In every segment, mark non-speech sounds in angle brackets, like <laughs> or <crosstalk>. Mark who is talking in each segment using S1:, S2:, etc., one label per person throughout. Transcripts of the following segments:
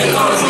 S1: Hey,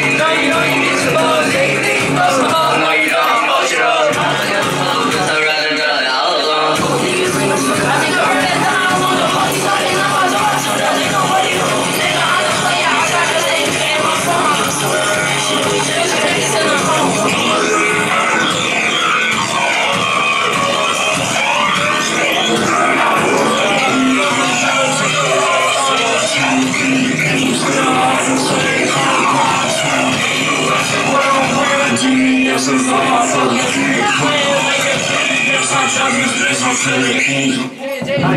S1: I
S2: see hey, hey,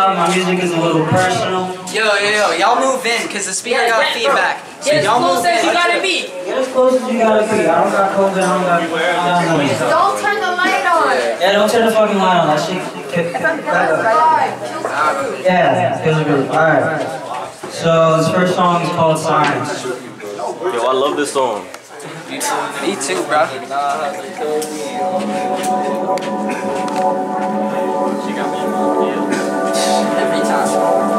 S2: out. My music is a little personal.
S1: Yo, yo, yo, y'all move in, because the speaker yeah, got
S3: right,
S1: feedback. Bro. So
S3: get as close as you gotta be.
S2: Get as close as you gotta be. I don't got COVID, I don't got... I don't, know.
S4: don't turn the light on.
S2: Yeah, don't turn the fucking light on. That shit...
S4: That,
S2: yeah, feels good. Alright. So, this first song is called Science.
S5: Yo, I love this song.
S1: Me too, bro.
S6: Thank you.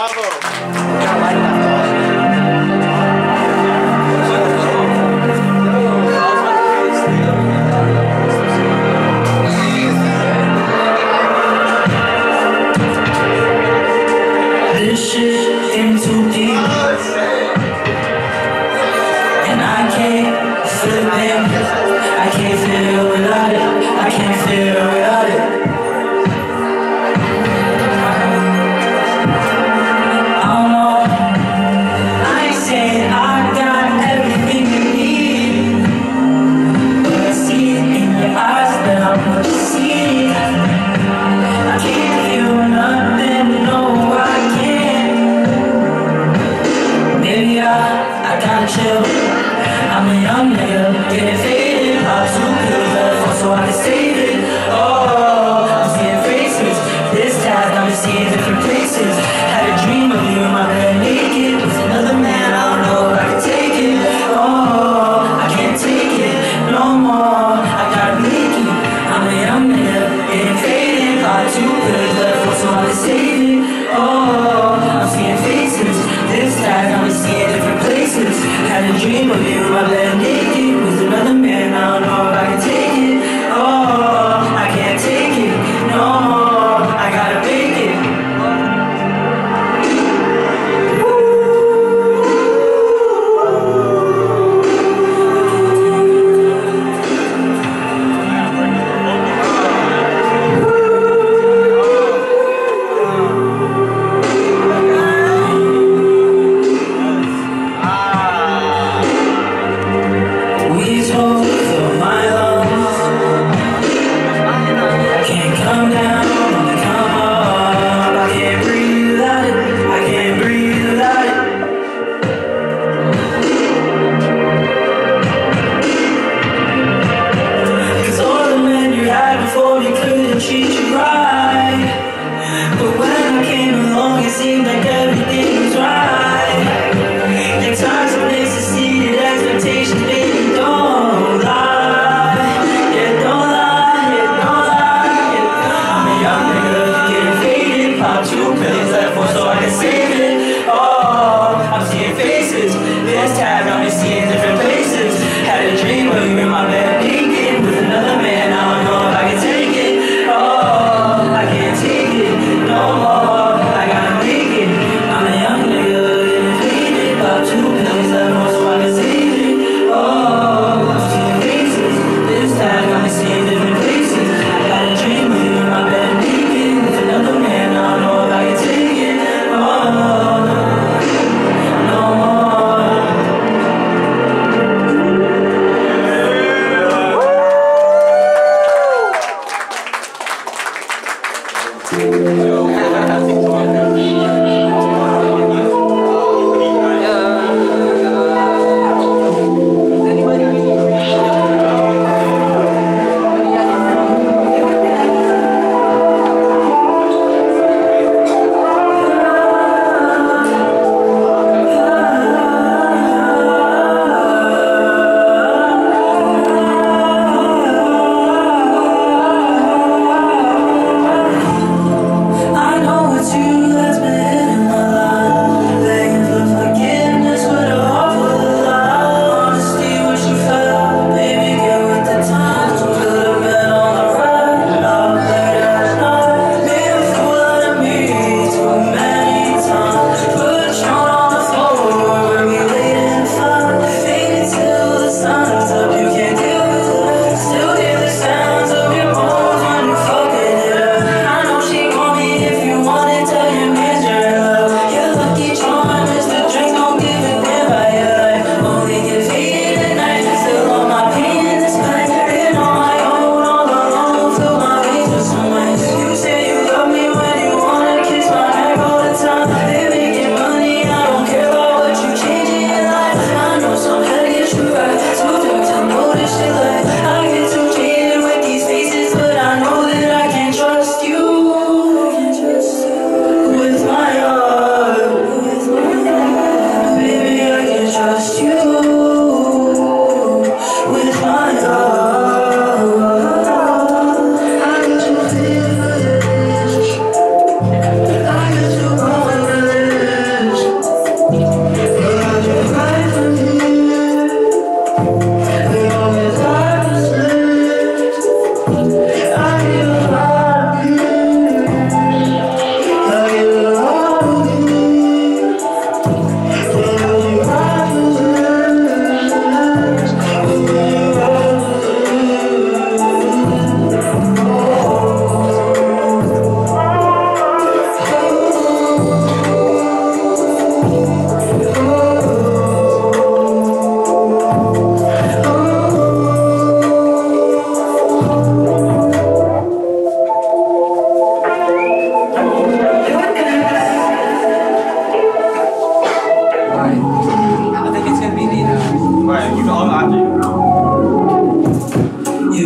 S6: Bravo!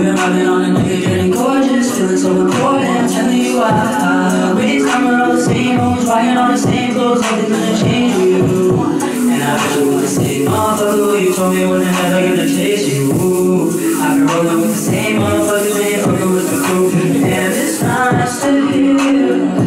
S6: Been vibing on a nigga getting gorgeous, feeling so important. Telling you, I, I waste time with all the same hoes, riding on the same clothes, nothing's gonna change you. And I bet you want the same motherfucker you told me wasn't ever gonna chase you. I've been rolling with the same motherfuckers, ain't fucking with the crew. And it's nice to hear.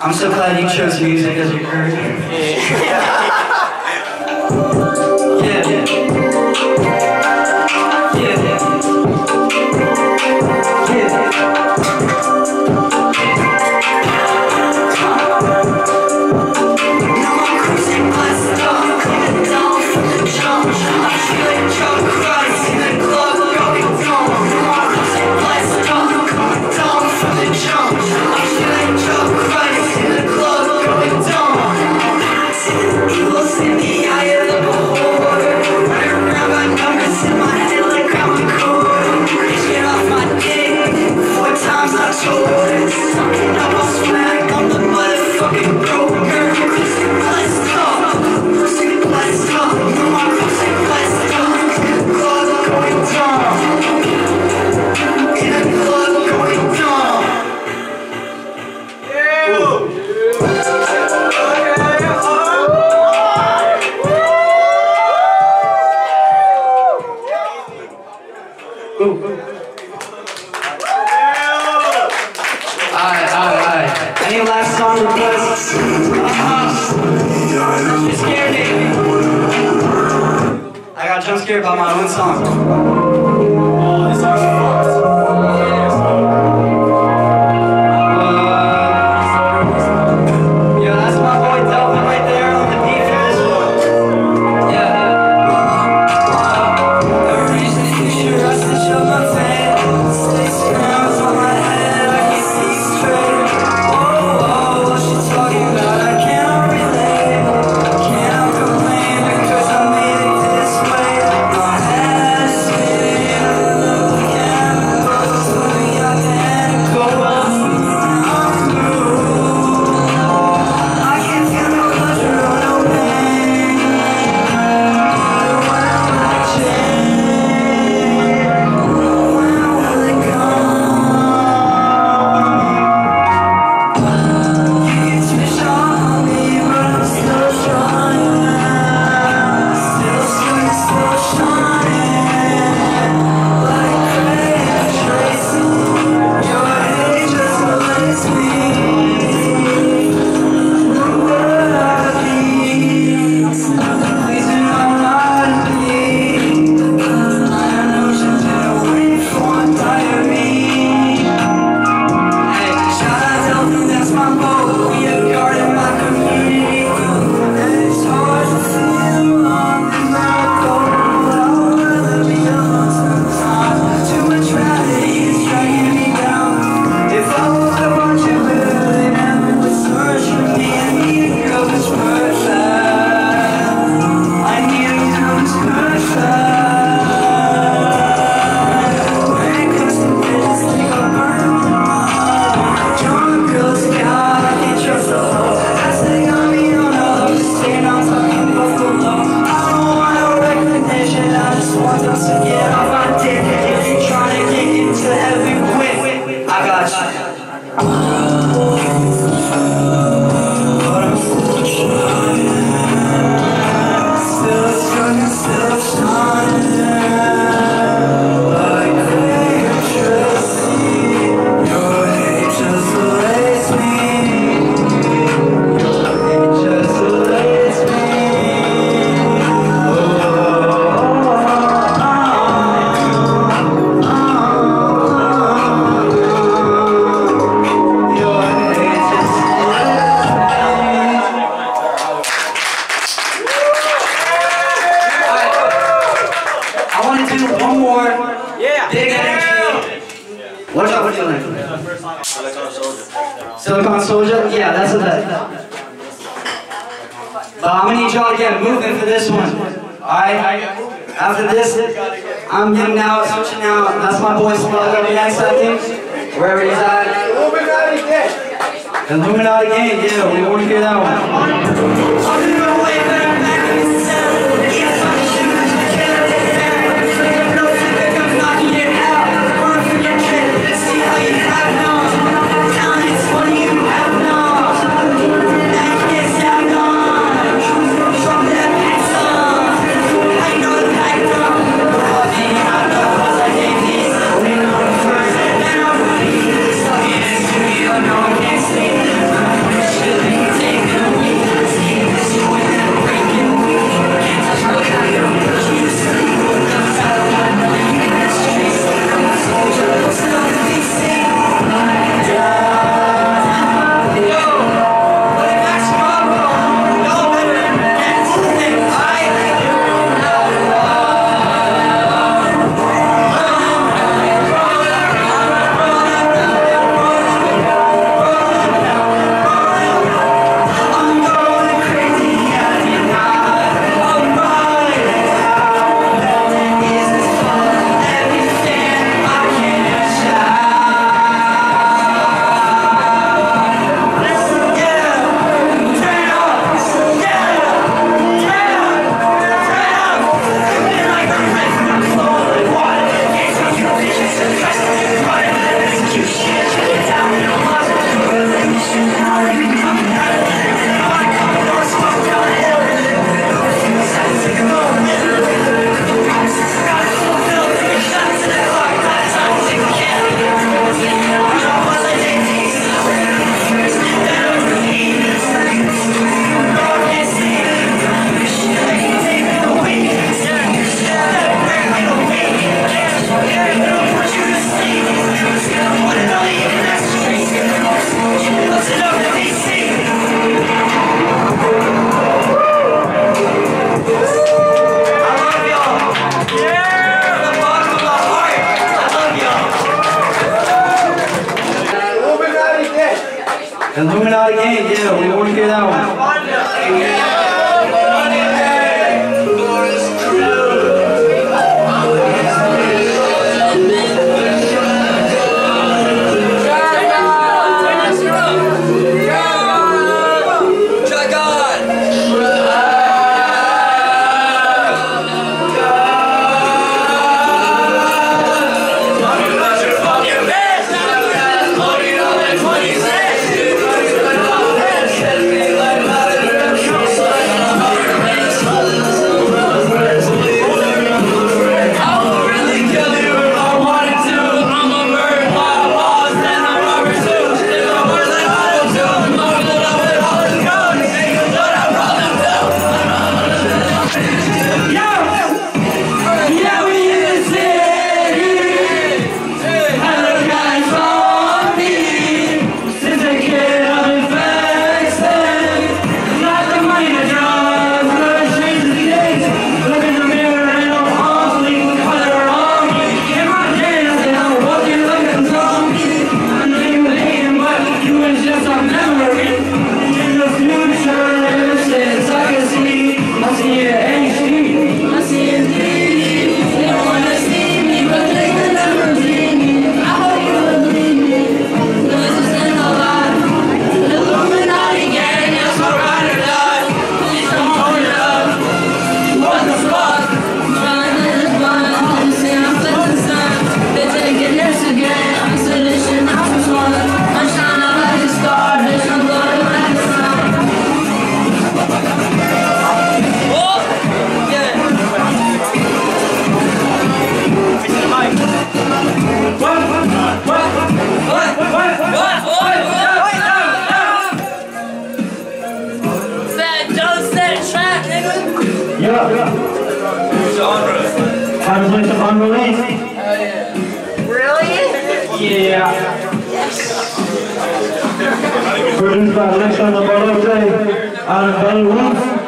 S6: I'm so glad you chose music as your career. <laughs> Yeah.
S7: Produced by Alexander Balote out of Belarus.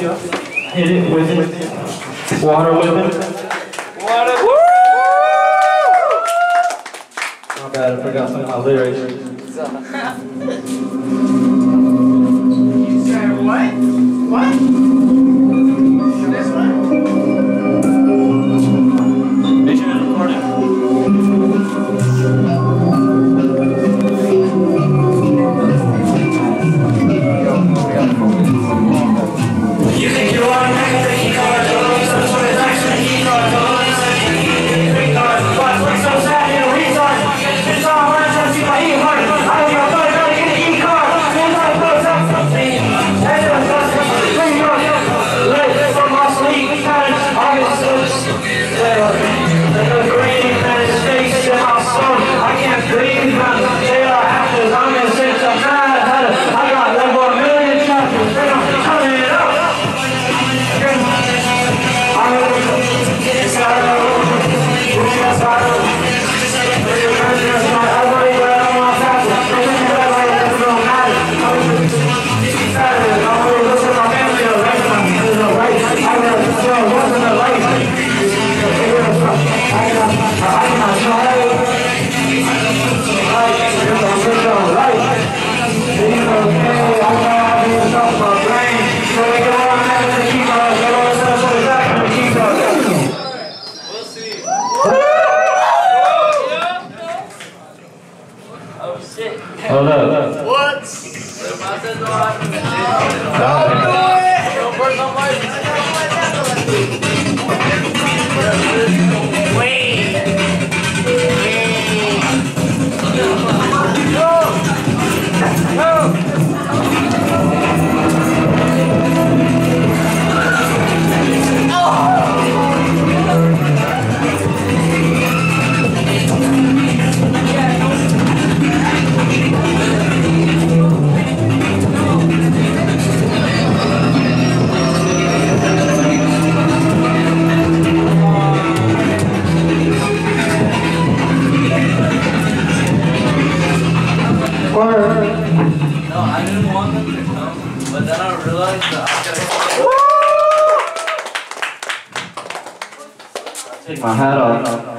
S7: up, hit it with it, water with it. Water. Woo! Not bad, I forgot some of my lyrics. 자, 빨리 나오죠. 马哈拉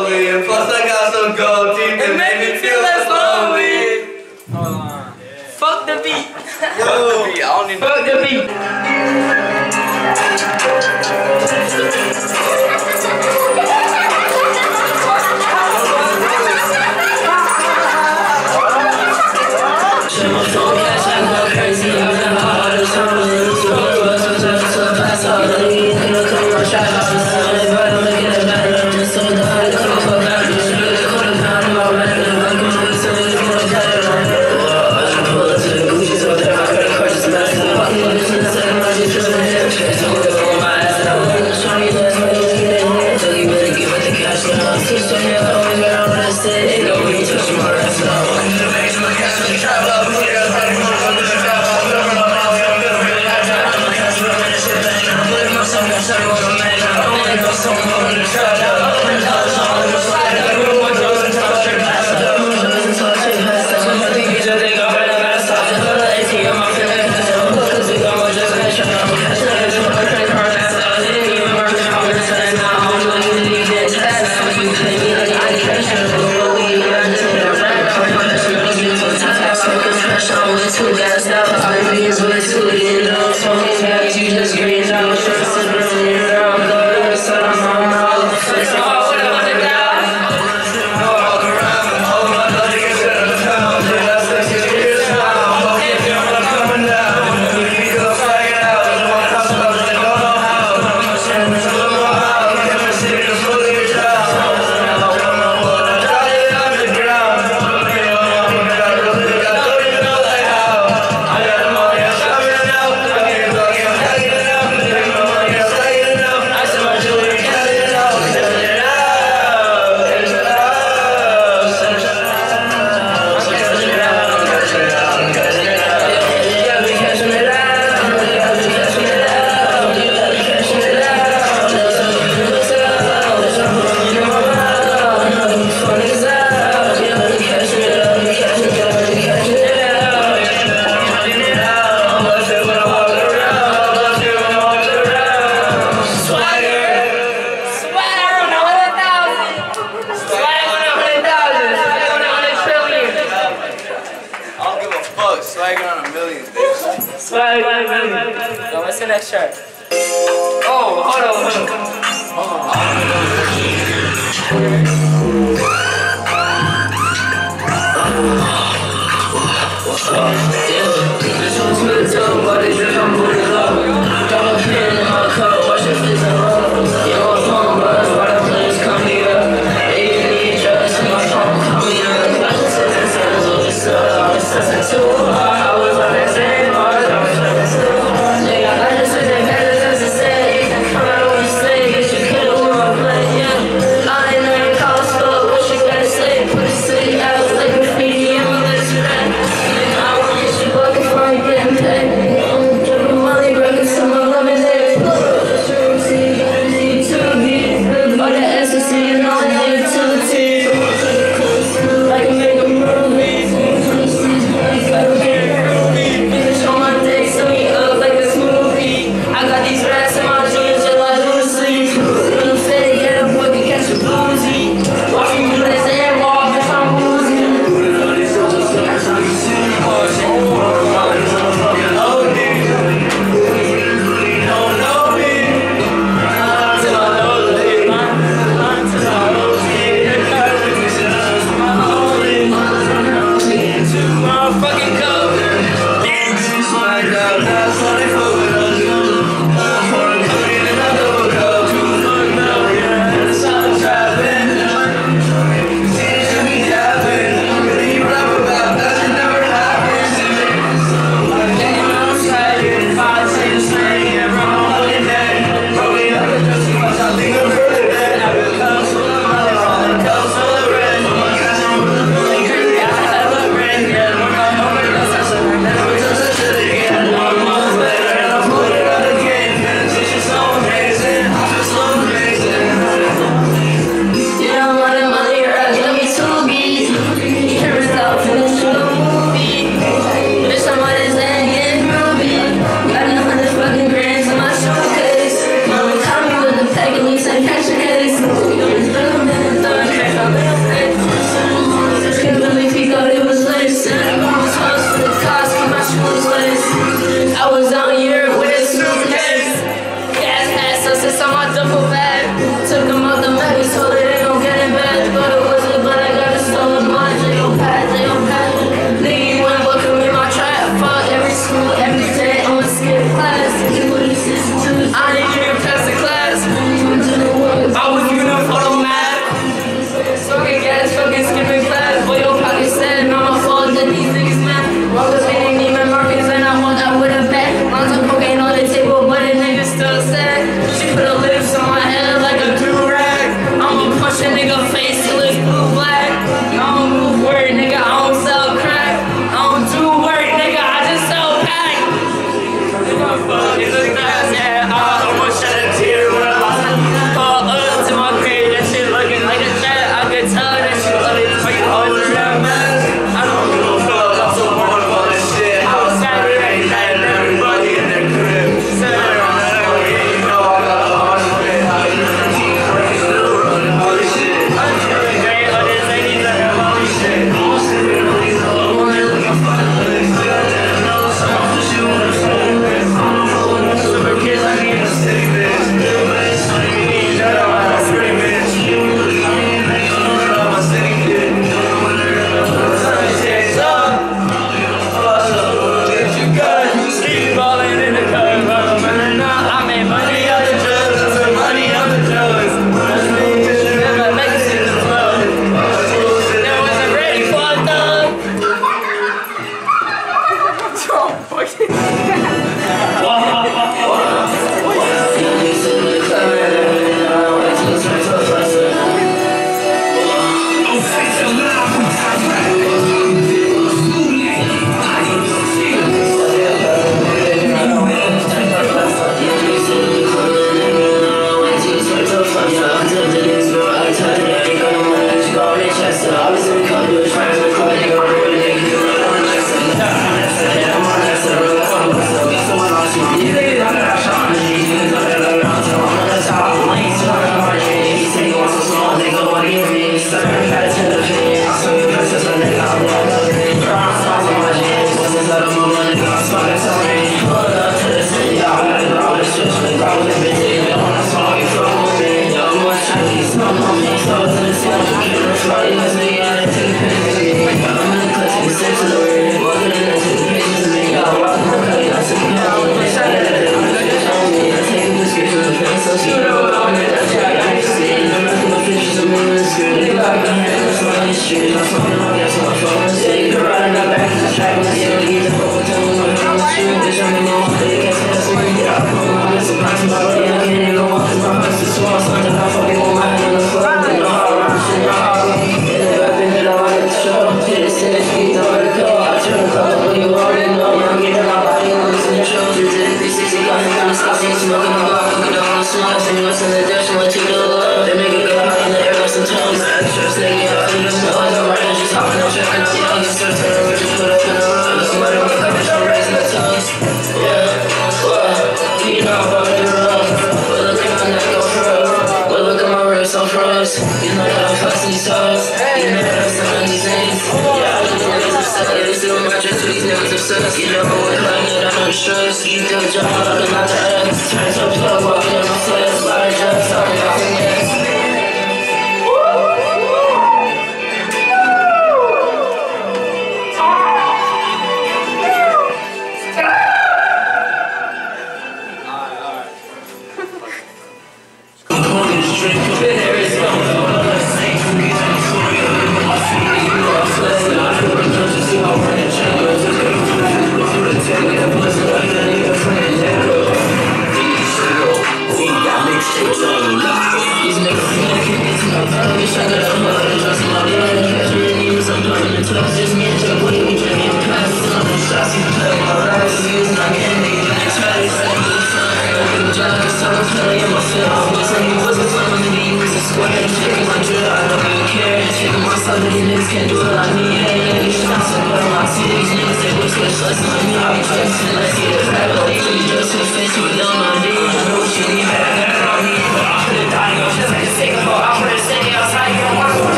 S7: slowly. And plus I got some gold teeth that make me feel less lonely. Hold on. Yeah.
S6: Fuck the beat.
S5: Fuck the beat.
S6: I don't need
S8: Fuck
S6: the beat.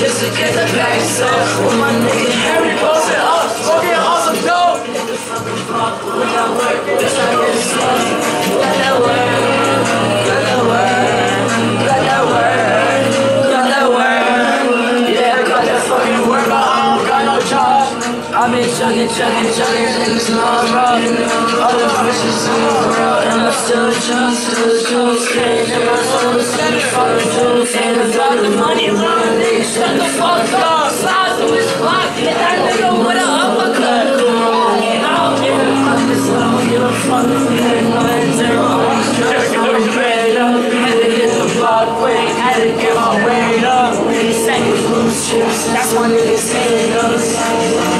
S6: Just to get the package set. With my nigga chugging, chugging, chugging, niggas not rock. Other bitches in the world, and I still chug, still chug, staying in my soul, still fucking juice, and I got the money, little nigga, shut the fuck up. Slide through his block, hit that nigga with an uppercut. I don't give a fuck, 'cause I don't give a fuck, man, nothing zero. Just going straight up, had to get the block quick, had to my weight up. Second blue chips, that's why niggas hate us.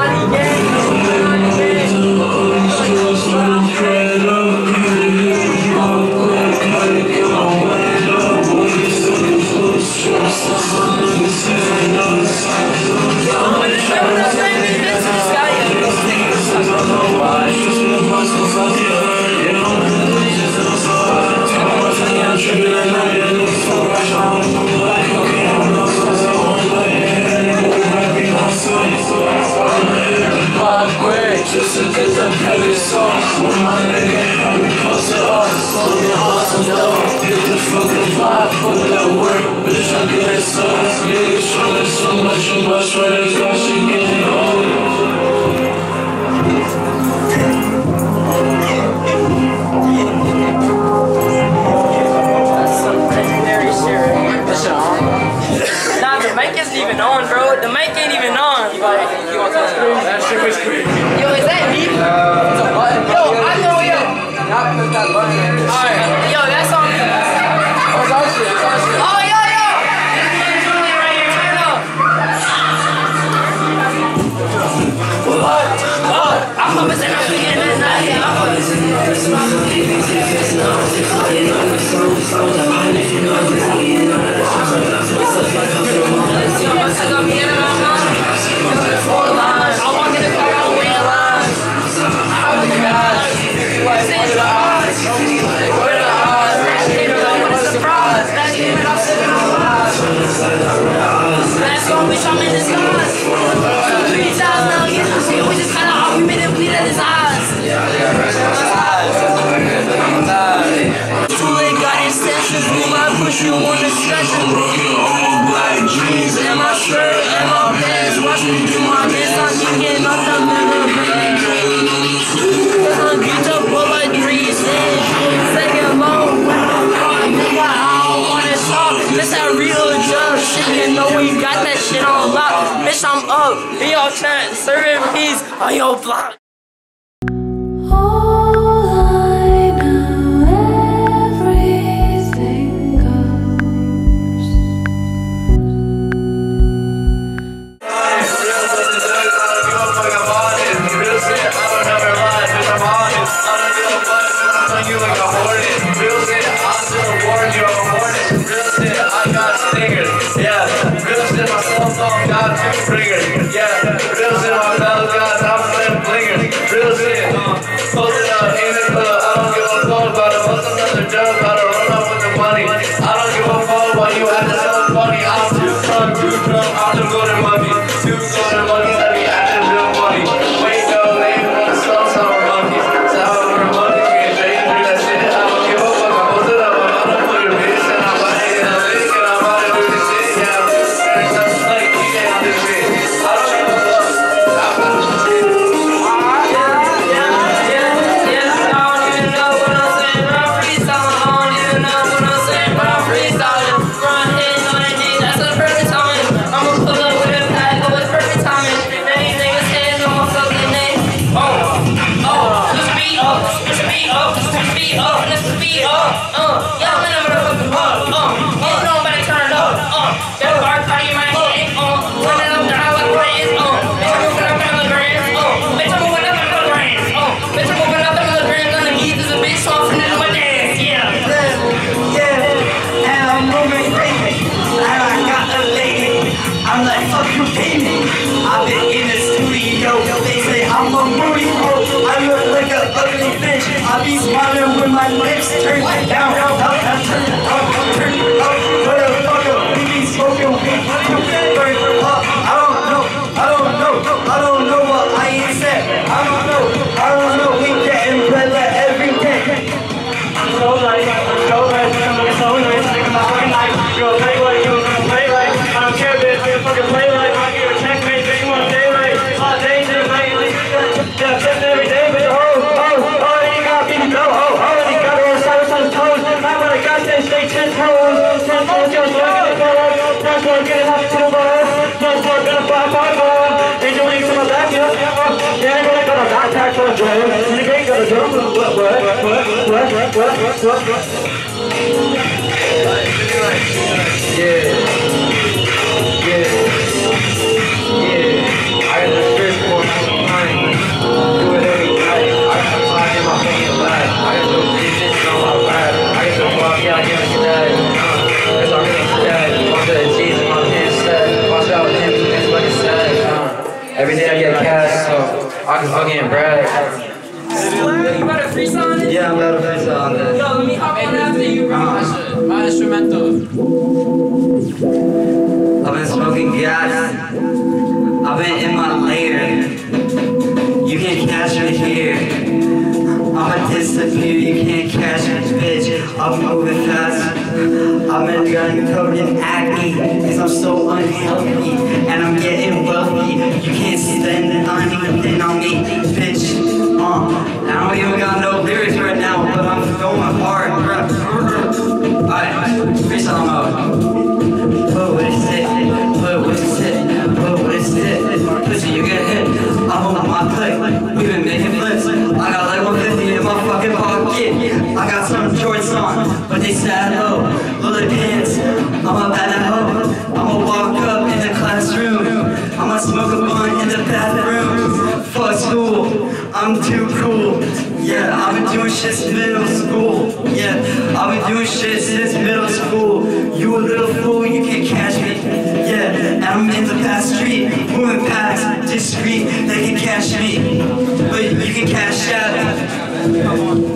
S6: The heavy sauce My nigga, I'm close to us Smoking awesome dope Get the fucking vibe, put that work Bitch, I get that sauce you trying so much, you much Right, I got you getting old
S8: some? Nah, the mic isn't even on, bro. The mic ain't even on.
S3: That shit was crazy.
S8: Yo, is?
S3: It's a button.
S8: Yo, I know, yo.
S3: Not put that button in.
S8: Alright, yo, that's on me.
S3: It's our shit. It's our shit.
S8: Oh, I got the
S1: one behind me. Do it every night. I got the my fucking life. I got the bitches on my ride. I got the I can't get that. Uh, that's all really sad. Watch the in my pants set. Watch out with him, it's fucking sad. Every day I get cash, so I can fucking brag. I'm.
S3: Yo, let me hop on after you, bro. My.
S2: I've been smoking gas. I've been in my lair. You can't catch me here. I'ma disappear. You can't catch me, bitch. I'm moving fast. I've been getting covered in acne because I'm so unhealthy and I'm getting wealthy. You can't spend anything on me, bitch. Uh, I don't even got no lyrics right now, but I'm going hard, bro. Alright, freestyle mode. Put what is it? Put what is it? Put what is it? Pussy, you get hit. I'm on my plate. We've been making flips. I got like 150 in my pocket. I got some shorts on, but they sad oh, low. Little pants. I'm a bad hoe. I'ma walk up in the classroom. I'ma smoke a blunt in the bathroom. Fuck school. I'm too cool. Yeah, I've been doing shit since middle school. Yeah, I've been doing shit since middle school. You a little fool, you can't catch me. Yeah, and I'm in the past street, moving past discreet. They can catch me, but you can cash out.
S3: Uh,